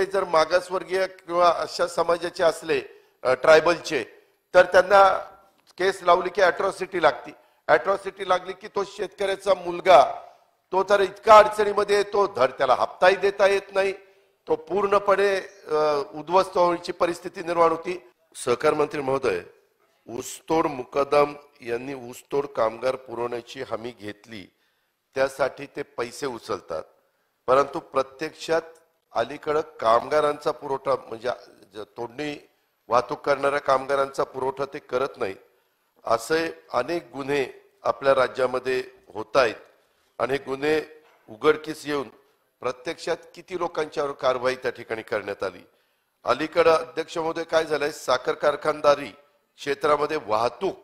ते जर मागासवर्गीय किंवा अशा समाजाचे असले ट्रायबलचे तर त्यांना केस लावली की अॅट्रॉसिटी लागती. अट्रॉसिटी लागली की तो शेतकऱ्याचा मुलगा तो तर इतका अडचणीमध्ये येतो धड त्याला हप्ताही देता येत नाही. तो पूर्णपणे उद्ध्वस्त होण्याची परिस्थिती निर्माण होती. सहकार मंत्री महोदय ऊसतोड मुकदम यांनी ऊसतोड कामगार पुरवण्याची हमी घेतली. त्यासाठी ते पैसे उचलतात. परंतु प्रत्यक्षात अलीकडं कामगारांचा पुरवठा म्हणजे तोडणी वाहतूक करणाऱ्या कामगारांचा पुरवठा ते करत नाही असे अनेक गुन्हे आपल्या राज्यामध्ये होत आहेत आणि हे गुन्हे उघडकीस येऊन प्रत्यक्षात किती लोकांच्यावर कारवाई त्या ठिकाणी करण्यात आली? अलीकडं अध्यक्ष महोदय काय झालंय? साखर कारखानदारी क्षेत्रामध्ये वाहतूक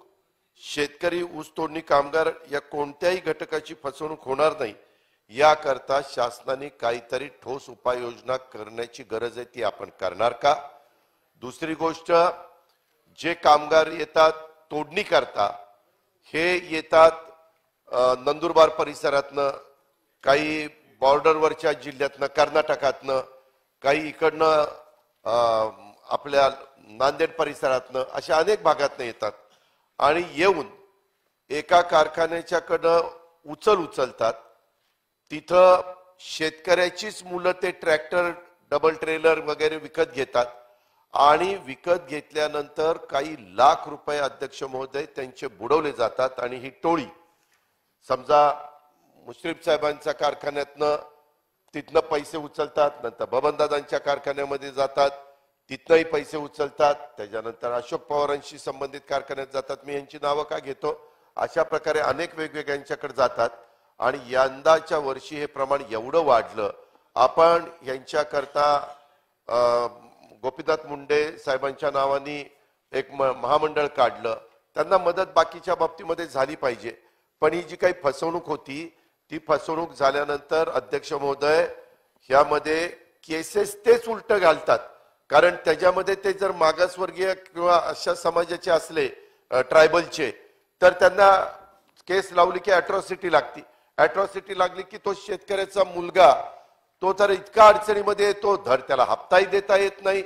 शेतकरी ऊस तोडणी कामगार या कोणत्याही घटकाची फसवणूक होणार नाही. याकरता शासनाने काहीतरी ठोस उपाययोजना करण्याची गरज आहे ती आपण करणार का? दुसरी गोष्ट जे कामगार येतात तोडणी करता हे येतात नंदुरबार परिसरातनं काही बॉर्डरवरच्या जिल्ह्यातनं कर्नाटकातनं काही इकडनं आपल्या नांदेड परिसरातनं अशा अनेक भागातनं येतात. आणि येऊन एका कारखान्याच्याकडं उचल उचलतात. तिथं शेतकऱ्याचीच मुलं ते ट्रॅक्टर डबल ट्रेलर वगैरे विकत घेतात. आणि विकत घेतल्यानंतर काही लाख रुपये अध्यक्ष महोदय त्यांचे बुडवले जातात आणि ही टोळी. समजा मुश्रीफ साहेबांच्या कारखान्यातनं तिथनं पैसे उचलतात नंतर बबनदादांच्या कारखान्यामध्ये जातात तिथनंही पैसे उचलतात त्याच्यानंतर अशोक पवारांशी संबंधित कारखान्यात जातात. मी यांची नावं का घेतो? अशा प्रकारे अनेक वेगवेगळ्यांच्याकडे जातात. आणि यंदाच्या वर्षी हे प्रमाण एवढं वाढलं. आपण यांच्याकरता गोपीनाथ मुंडे साहेबांच्या नावाने एक म- महामंडळ काढलं. त्यांना मदत बाकीच्या बाबतीमध्ये झाली पाहिजे. पण ही जी काही फसवणूक होती ती फसवणूक झाल्यानंतर अध्यक्ष महोदय ह्यामध्ये केसेस तेच उलट घालतात. कारण त्याच्यामध्ये ते जर मागासवर्गीय किंवा अशा समाजाचे असले ट्रायबलचे तर त्यांना केस लावली की अट्रॉसिटी लागती. अट्रॉसिटी लागली की तो शेतकऱ्याचा मुलगा तो तर इतका अडचणीमध्ये येतो धड त्याला हप्ताही देता येत नाही.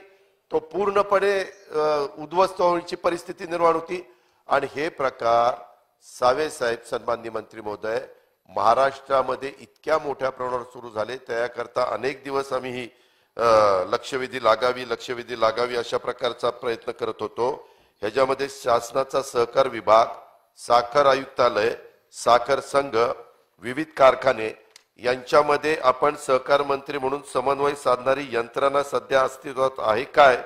तो पूर्णपणे उद्ध्वस्त होण्याची परिस्थिती निर्माण होती. आणि हे प्रकार सावे साहेब सन्माननीय मंत्री महोदय महाराष्ट्रामध्ये इतक्या मोठ्या प्रमाणावर सुरू झाले. त्याकरता अनेक दिवस आम्ही ही लक्षवेधी लागावी लक्षवेधी लागावी अशा प्रकारचा प्रयत्न करत होतो. ह्याच्यामध्ये शासनाचा सहकार विभाग साखर आयुक्तालय साखर संघ विविध कारखाने यांच्यामध्ये आपण सहकार मंत्री म्हणून समन्वय साधणारी यंत्रणा सध्या अस्तित्वात आहे काय?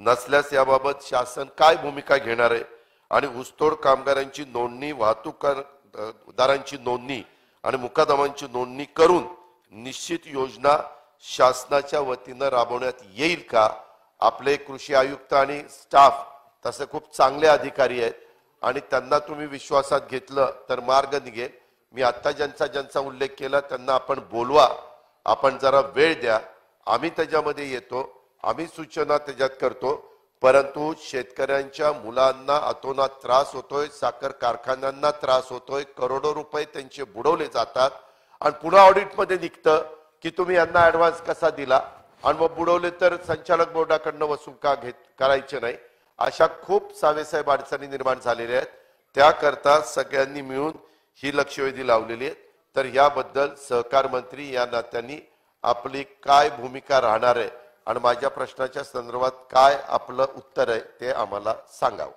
नसल्यास याबाबत शासन काय भूमिका घेणार आहे? आणि ऊसतोड कामगारांची नोंदणी वाहतूकदारांची नोंदणी आणि मुकादमांची नोंदणी करून निश्चित योजना शासनाच्या वतीनं राबवण्यात येईल का? आपले कृषी आयुक्त आणि स्टाफ तसे खूप चांगले अधिकारी आहेत आणि त्यांना तुम्ही विश्वासात घेतलं तर मार्ग निघेल. मी आता ज्यांचा ज्यांचा उल्लेख केला त्यांना आपण बोलवा. आपण जरा वेळ द्या. आम्ही त्याच्यामध्ये येतो आम्ही सूचना त्याच्यात करतो. परंतु शेतकऱ्यांच्या मुलांना अतोनात त्रास होतोय साखर कारखान्यांना त्रास होतोय करोडो रुपये त्यांचे बुडवले जातात. आणि पुन्हा ऑडिटमध्ये निघतं की तुम्ही यांना ऍडव्हान्स कसा दिला? आणि मग बुडवले तर संचालक बोर्डाकडनं वसूल का घेत करायचे नाही? अशा खूप सावेसाहेब अडचणी निर्माण झालेल्या आहेत. त्याकरता सगळ्यांनी मिळून ही लक्षवेधी लावलेली आहे तर याबद्दल सहकार मंत्री या नात्यांनी आपली काय भूमिका राहणार आहे आणि माझ्या प्रश्नाच्या संदर्भात काय आपलं उत्तर आहे ते आम्हाला सांगावं.